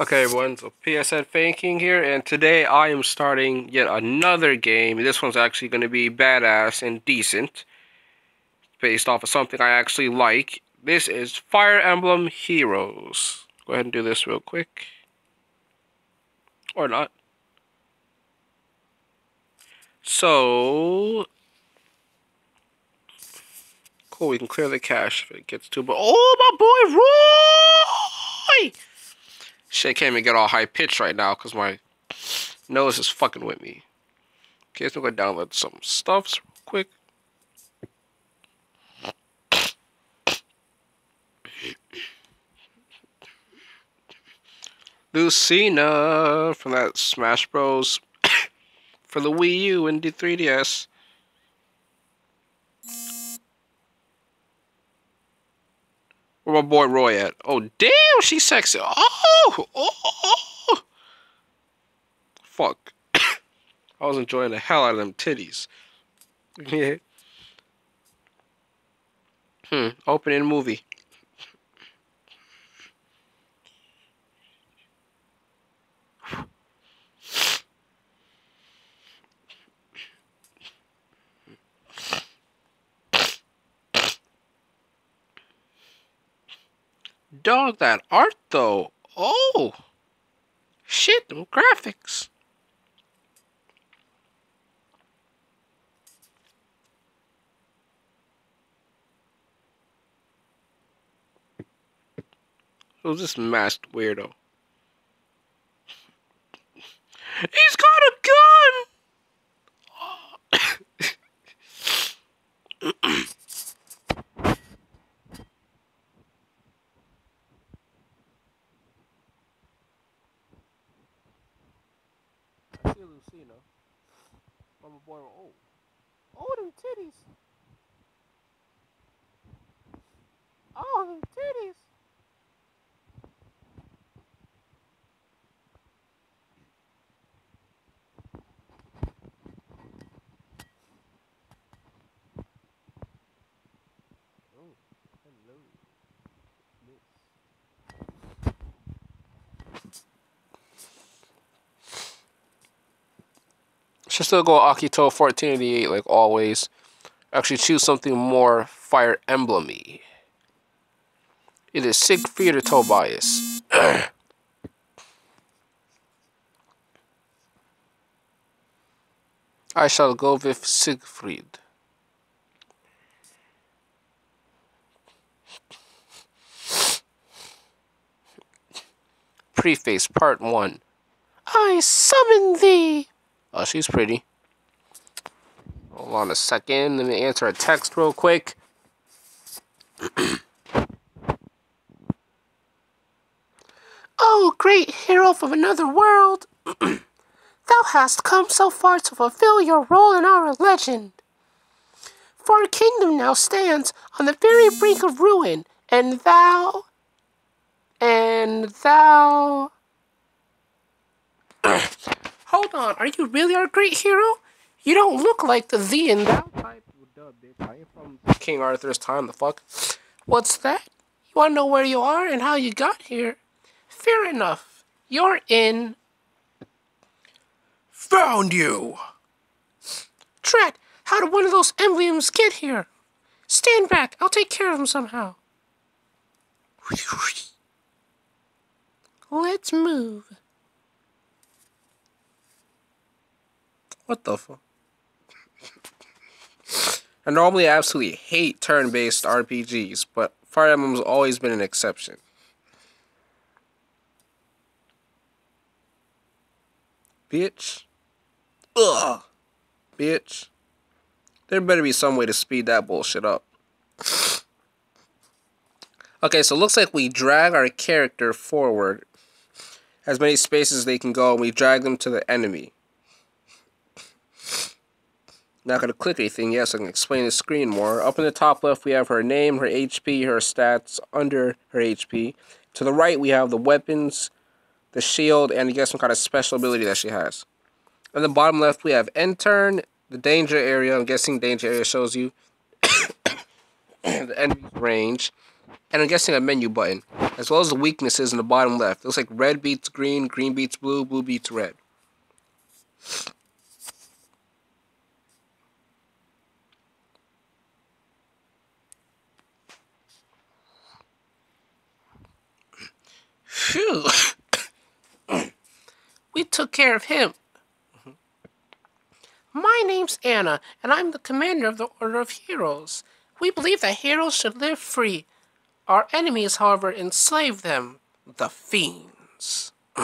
Okay everyone, so PSN Fangking here, and today I am starting yet another game. This one's actually going to be badass and decent. Based off of something I actually like. This is Fire Emblem Heroes. Go ahead and do this real quick. Or not. So... Cool, we can clear the cache if it gets too... But oh, my boy, Roy! Shit, can't even get all high pitched right now because my nose is fucking with me. Okay, let's go download some stuffs real quick. Lucina from that Smash Bros. for the Wii U and the 3DS. Where my boy Roy at? Oh, damn, she's sexy. Oh, oh, oh. Fuck. I was enjoying the hell out of them titties. Yeah. Hmm, opening movie. Dog, that art though. Oh, shit, them graphics. Who's this masked weirdo? He's got a gun! Lucina. I'm a boy. Oh, oh, them titties. Oh, them titties. Oh, hello. Should still go Akito 1488 like always. Actually choose something more Fire Emblem-y. It is Siegfried or Tobias. I shall go with Siegfried. Preface Part 1 I summon thee! Oh, she's pretty. Hold on a second. Let me answer a text real quick. oh, great hero from another world. Thou hast come so far to fulfill your role in our legend. For our kingdom now stands on the very brink of ruin, and thou. And thou. Hold on, are you really our great hero? You don't look like the thee and thou type. I from King Arthur's time, the fuck? What's that? You wanna know where you are and how you got here? Fair enough. You're in. Found you! Drat, how did one of those emblems get here? Stand back, I'll take care of them somehow. Let's move. What the fuck? I normally absolutely hate turn-based RPGs, but Fire Emblem's always been an exception. Bitch. Ugh. Bitch. There better be some way to speed that bullshit up. Okay, so it looks like we drag our character forward as many spaces as they can go, and we drag them to the enemy. Not going to click anything yet, so I can explain the screen more. Up in the top left, we have her name, her HP, her stats under her HP. To the right, we have the weapons, the shield, and I guess some kind of special ability that she has. On the bottom left, we have end turn, the danger area. I'm guessing danger area shows you the enemy's range. and I'm guessing a menu button, as well as the weaknesses in the bottom left. It looks like red beats green, green beats blue, blue beats red. Phew. we took care of him. Mm-hmm. My name's Anna, and I'm the commander of the Order of Heroes. We believe that heroes should live free. Our enemies, however, enslave them, the fiends.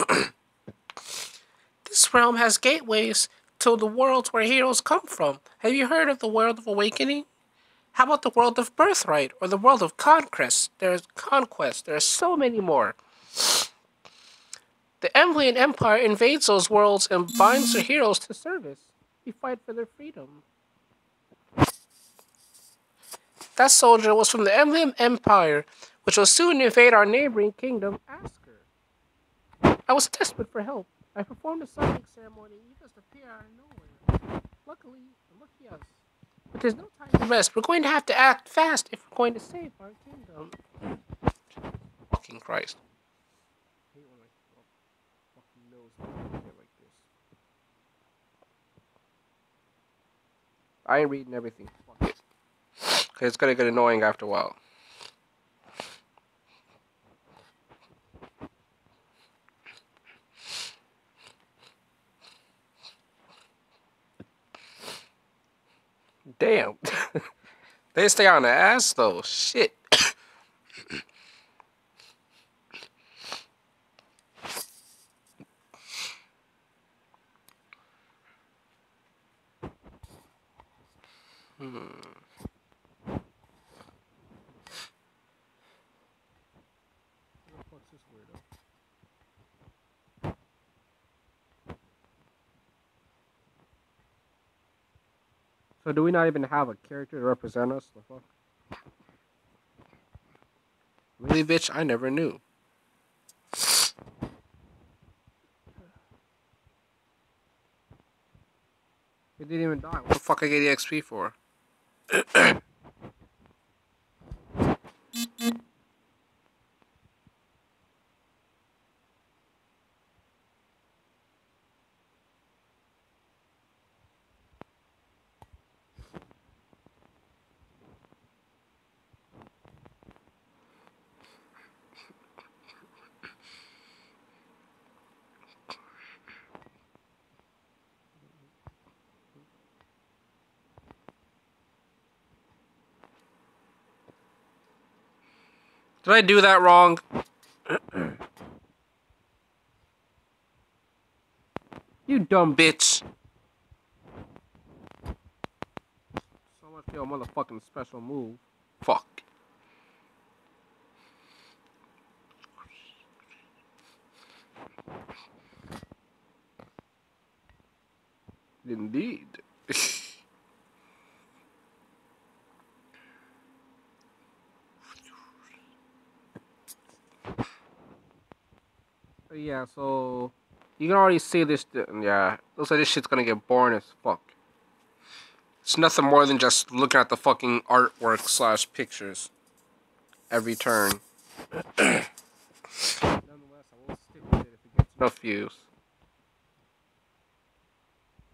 this realm has gateways to the worlds where heroes come from. Have you heard of the world of awakening? How about the world of birthright or the world of conquest? There's conquest. There are so many more. The Emblian Empire invades those worlds and binds their heroes to service. We fight for their freedom. That soldier was from the Emblian Empire, which will soon invade our neighboring kingdom, Askr. I was desperate for help. I performed a signing ceremony and you just appear out of nowhere. Luckily, lucky us. But there's no time to rest. We're going to have to act fast if we're going to save our kingdom. Fucking Christ. I ain't reading everything. Cause it's gonna get annoying after a while. Damn. they stay on the ass though. Shit. Hmm. So do we not even have a character to represent us? The fuck? Really, bitch? I never knew. It didn't even die. What the fuck I get the XP for? Uh-uh. Did I do that wrong? you dumb bitch. So much for your motherfucking special move. Fuck. Yeah, so you can already see this. Yeah, looks like this shit's gonna get boring as fuck. It's nothing more than just looking at the fucking artwork slash pictures every turn. Nonetheless, I will stick with it if it gets enough views.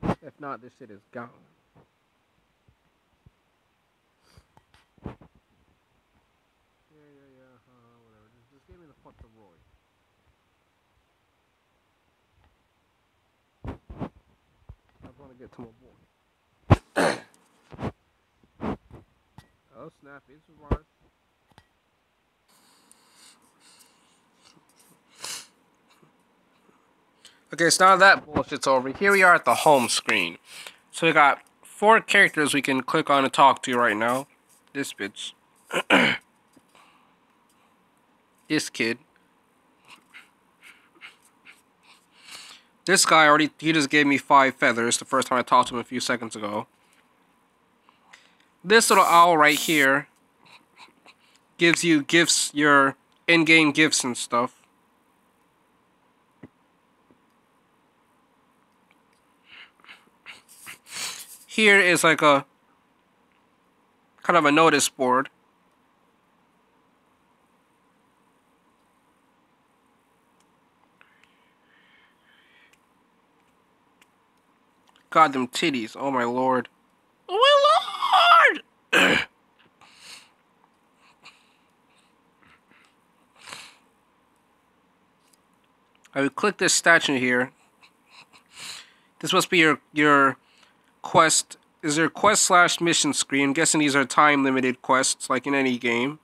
If not, this shit is gone. Yeah, yeah, yeah, uh, whatever. Just, just give me the fuck the Roy. want to get to my boy. oh, snap. It's Mars. Okay, so now that bullshit's over, here we are at the home screen. So we got four characters we can click on and talk to right now. This bitch. this kid. This guy already, he just gave me five feathers the first time I talked to him a few seconds ago. This little owl right here gives you gifts, your in-game gifts and stuff. Here is like a kind of a notice board. God, them titties. Oh my lord. Oh my lord! I would click this statue here. This must be your your quest. Is there quest slash mission screen? I'm guessing these are time limited quests, like in any game.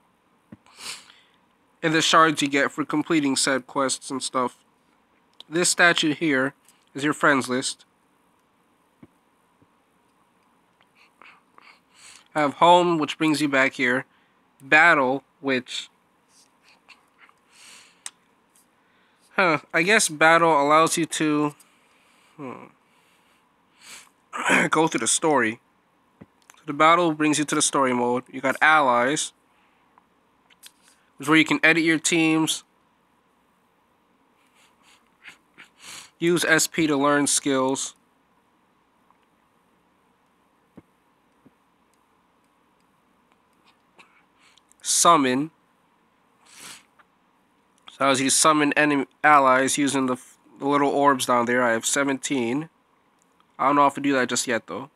And the shards you get for completing said quests and stuff. This statue here is your friends list. Have home, which brings you back here. Battle, which Huh. I guess battle allows you to hmm, go through the story. So the battle brings you to the story mode. You got allies, is where you can edit your teams, use SP to learn skills. Summon so as you summon enemy allies using the, the little orbs down there, I have 17. I don't know if I do that just yet though.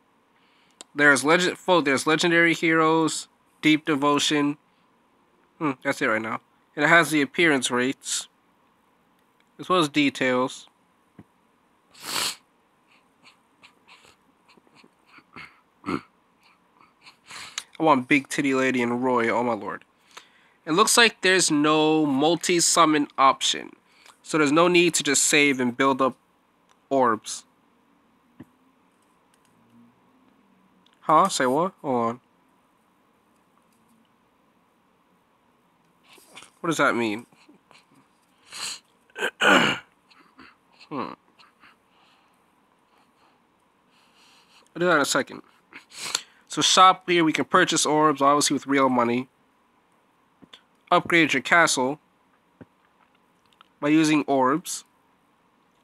There's legend oh, there's legendary heroes, deep devotion. Hmm, that's it right now. And it has the appearance rates. As well as details. Want Big Titty Lady and Roy, oh my lord. It looks like there's no multi-summon option. So there's no need to just save and build up orbs. Huh? Say what? Hold on. What does that mean? hmm. I'll do that in a second. So shop here, we can purchase orbs, obviously with real money upgrade your castle by using orbs.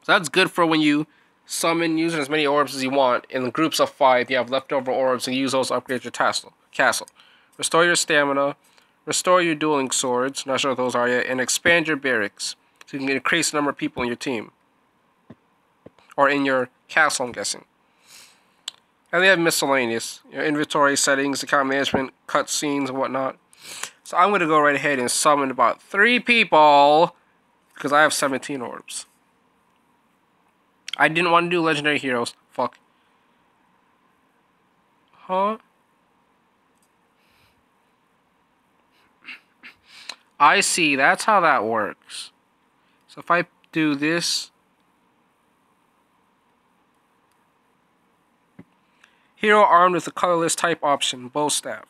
So that's good for when you summon using as many orbs as you want. In groups of five, you have leftover orbs and use those to upgrade your castle. Castle. Restore your stamina. Restore your dueling swords. Not sure what those are yet. And expand your barracks. So you can increase the number of people in your team. Or in your castle, I'm guessing. And they have miscellaneous. Your inventory settings, account management, cutscenes, and whatnot. So I'm going to go right ahead and summon about three people because I have 17 orbs. I didn't want to do legendary heroes. Fuck. Huh? I see. That's how that works. So if I do this... Hero armed with a colorless type option, bow staff.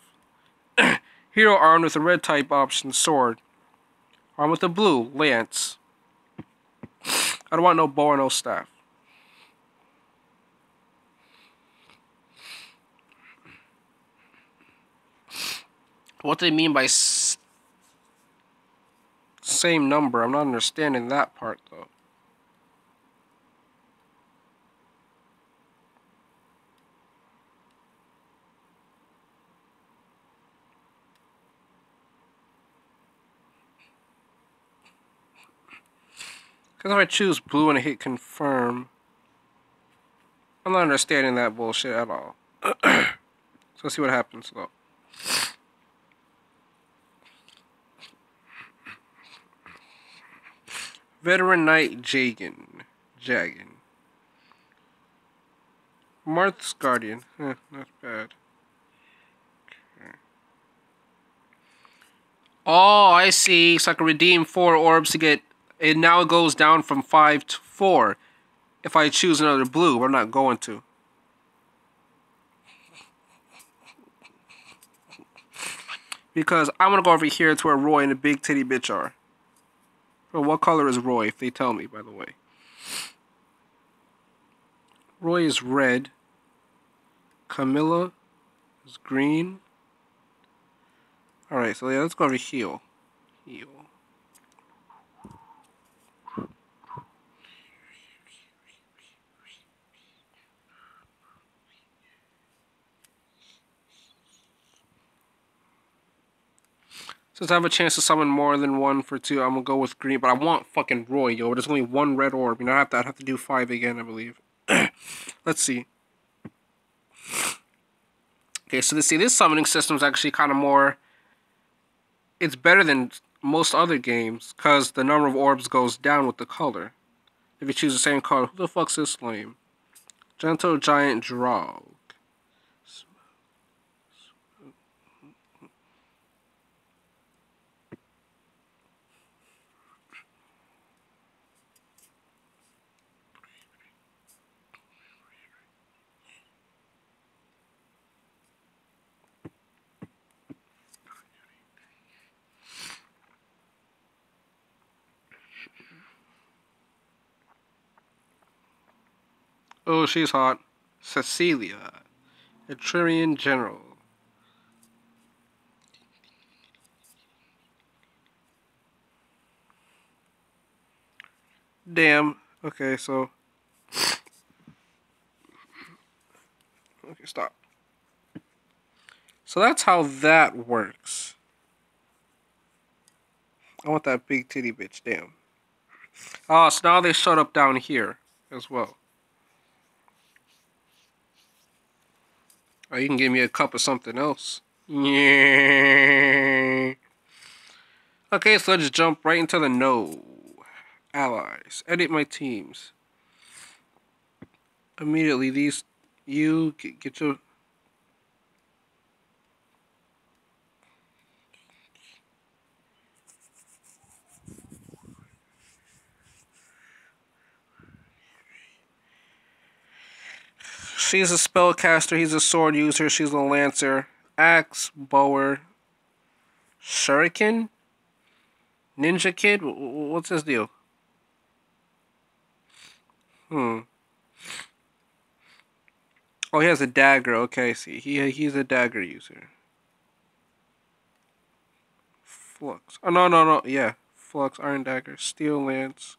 Hero armed with a red type option sword. Armed with a blue lance. I don't want no bow or no staff. What do they mean by same number? I'm not understanding that part though. Because if I choose blue and I hit confirm, I'm not understanding that bullshit at all. so let's see what happens though. Veteran Knight Jagen. Jagen. Marth's Guardian. Eh, not bad. Okay. Oh, I see. So I can redeem four orbs to get it now goes down from 5 to 4 if I choose another blue, I'm not going to. Because I'm going to go over here to where Roy and the big titty bitch are. Well, what color is Roy, if they tell me, by the way? Roy is red. Camilla is green. Alright, so yeah, let's go over heal. Heal. Since I have a chance to summon more than one for two, I'm gonna go with green. But I want fucking Roy, yo. There's only one red orb. You know, I have to, I have to do five again, I believe. Let's see. Okay, so to see this summoning system is actually kind of more. It's better than most other games because the number of orbs goes down with the color. If you choose the same color, who the fuck's this lame? Gentle Giant Draug. Oh, she's hot. Cecilia, Etrurian General. Damn. Okay, so. Okay, stop. So that's how that works. I want that big titty bitch, damn. Oh, so now they showed up down here as well. Or oh, you can give me a cup of something else. Yeah. Okay, so let's jump right into the no. Allies. Edit my teams. Immediately, these... You get, get your... She's a spellcaster, he's a sword user, she's a lancer. Axe, bower, shuriken, ninja kid. What's his deal? Hmm. Oh, he has a dagger. Okay, see, he he's a dagger user. Flux. Oh no no no. Yeah, flux, iron dagger, steel lance.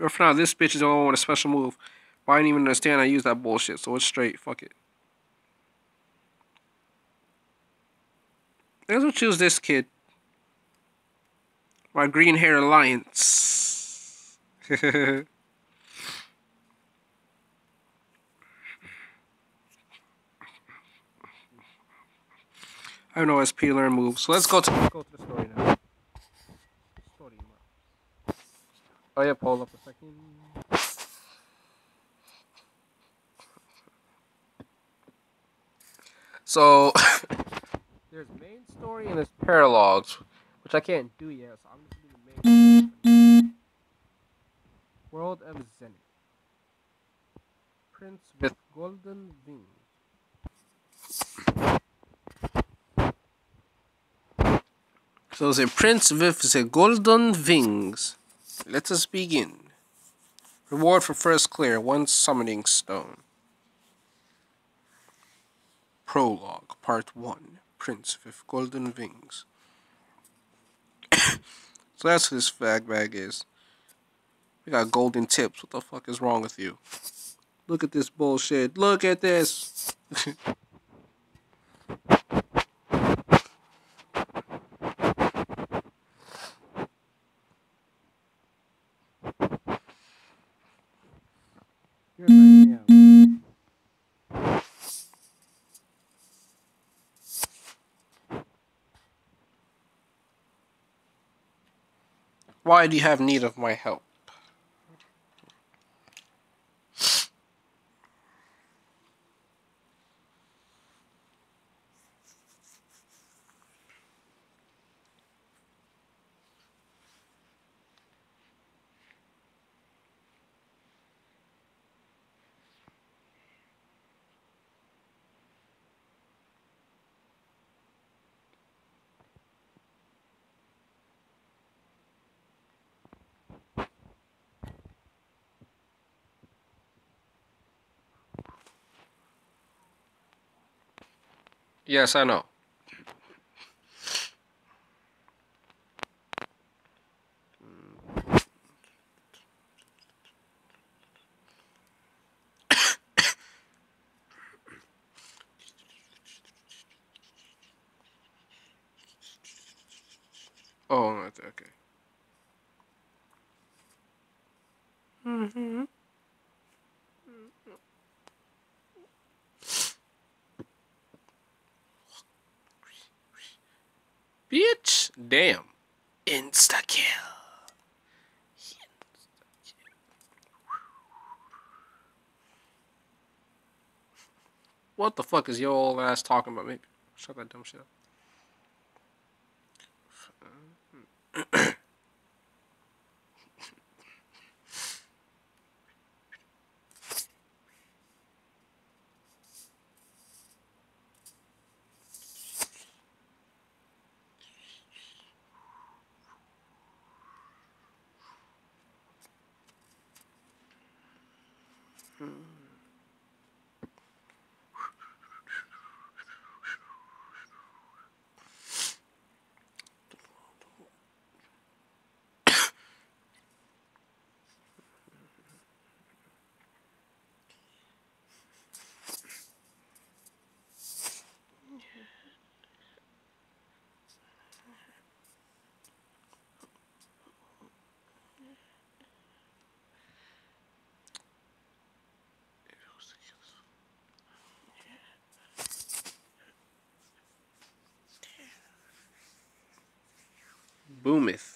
Or for now, this bitch is the only one with a special move. But I didn't even understand I use that bullshit, so it's straight. Fuck it. Let's go choose this kid. My green hair alliance. I have no SP learn moves. So let's go to, let's go to the story now. Oh yeah, hold up a second. So there's main story and there's paralogues, which I can't do yet, so I'm gonna do the main World of Zenith. Prince with golden wings. So the prince with the golden wings. Let us begin. Reward for first clear, one summoning stone. Prologue, Part 1. Prince with Golden Wings. so that's what this fag bag is. We got golden tips. What the fuck is wrong with you? Look at this bullshit. Look at this. Why do you have need of my help? Yes, I know. oh, okay. Bitch, damn. Insta kill. What the fuck is your old ass talking about? me? shut that dumb shit up. Boometh.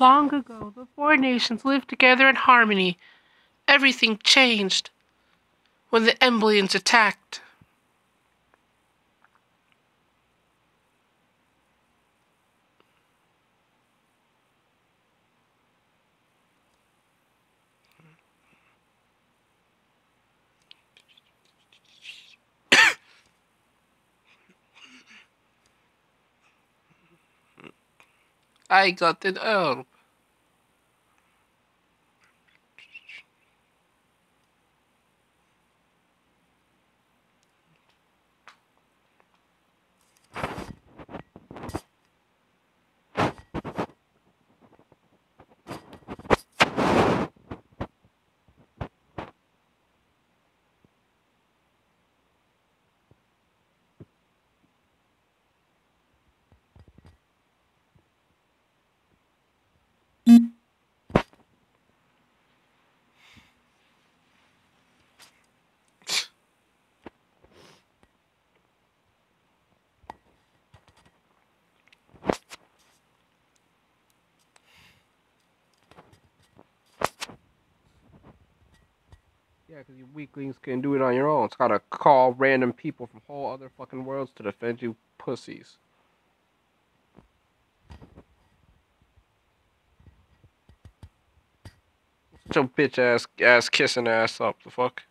Long ago, the four nations lived together in harmony. Everything changed when the Emblians attacked. I got an herb. Yeah, because you weaklings can do it on your own. It's gotta call random people from whole other fucking worlds to defend you pussies. Your bitch ass ass kissing ass up, the fuck?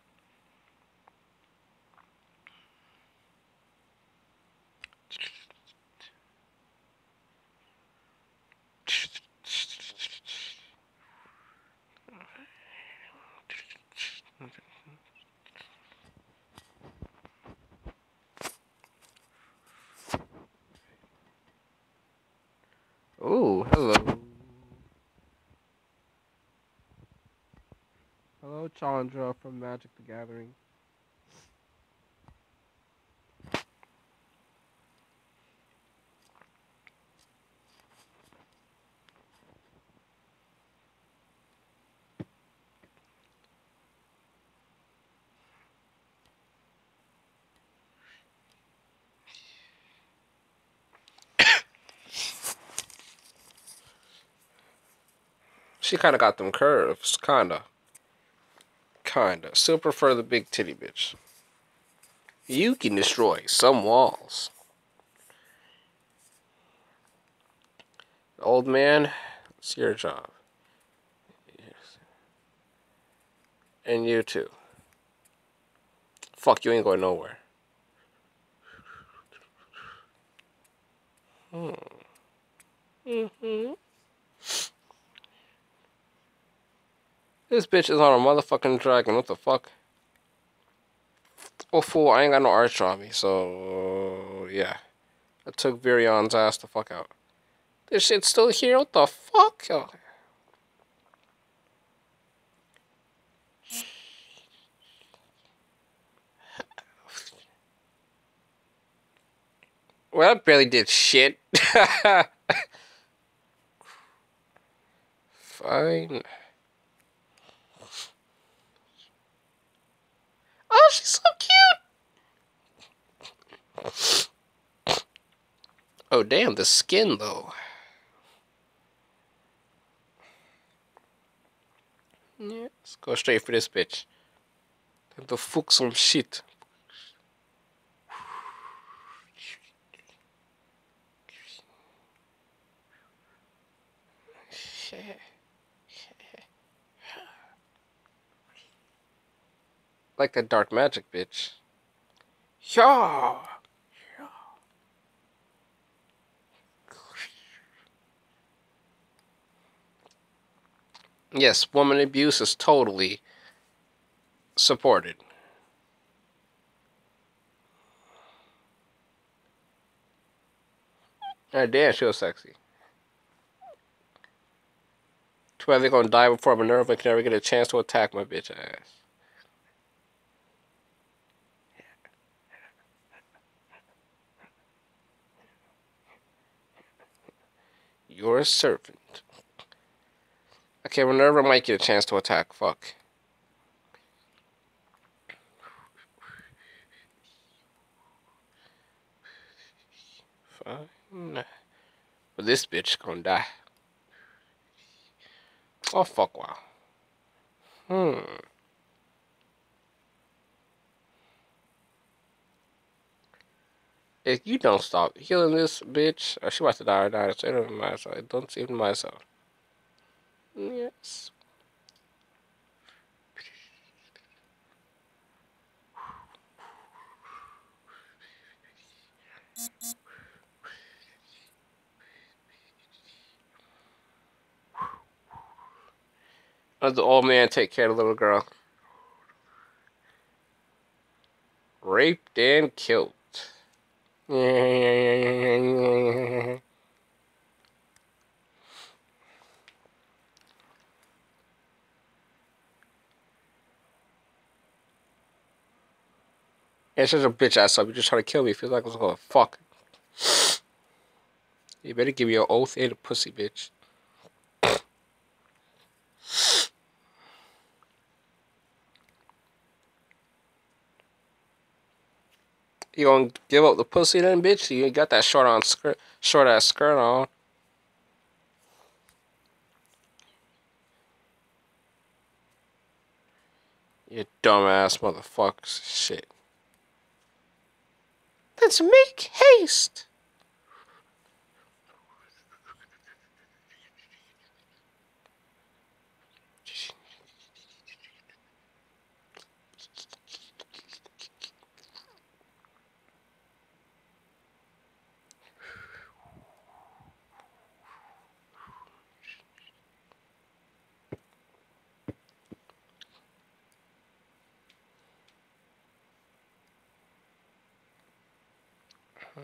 Magic the Gathering. she kind of got them curves, kind of. Kind of. Still prefer the big titty bitch. You can destroy some walls. Old man, it's your job. And you too. Fuck, you ain't going nowhere. Hmm. Mm-hmm. This bitch is on a motherfucking dragon. What the fuck? Oh, fool, I ain't got no archer on me, so... Yeah. I took Virion's ass the fuck out. This shit's still here? What the fuck? Oh. Well, that barely did shit. Fine. Oh, she's so cute. Oh, damn, the skin, though. Yeah, let's go straight for this bitch. Time to fuck some shit. Like that dark magic bitch. Yeah. Yes, woman abuse is totally supported. Ah, damn, she was sexy. Too bad they're gonna die before Minerva can ever get a chance to attack my bitch ass. You're a servant. Okay, Minerva might get a chance to attack. Fuck. Fine. But this bitch gonna die. Oh, fuck, wow. Hmm. If you don't stop healing this bitch, oh, she about to die right now. So it doesn't matter. So it don't even matter. So. Yes. Let the old man take care of the little girl. Raped and killed. It's just a bitch ass up. You just trying to kill me. Feels like I was gonna fuck. You better give me your oath and a pussy, bitch. You gonna give up the pussy then, bitch? You got that short on skirt, short ass skirt on. You dumbass motherfuckers. Shit. Let's make haste.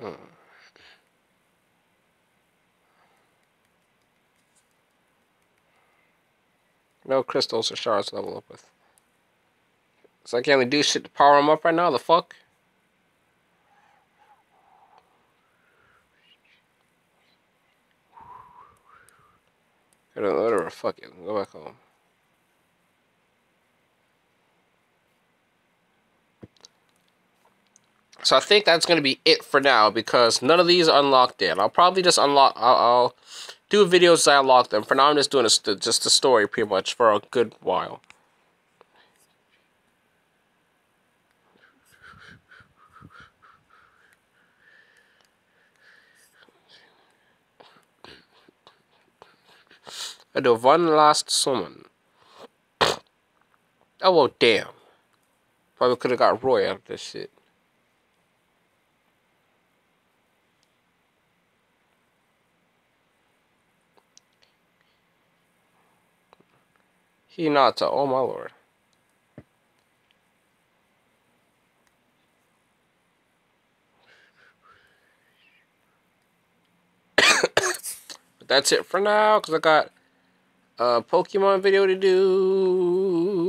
Hmm. No crystals or shards to level up with. So I can't only do shit to power them up right now, the fuck? Whatever, fuck it, go back home. So I think that's going to be it for now because none of these unlocked yet. I'll probably just unlock, I'll, I'll do videos, I dialogue them. For now, I'm just doing a, just a story pretty much for a good while. I do one last summon. Oh, well, damn. Probably could have got Roy out of this shit. Hinata, oh my lord. but that's it for now, because I got a Pokemon video to do.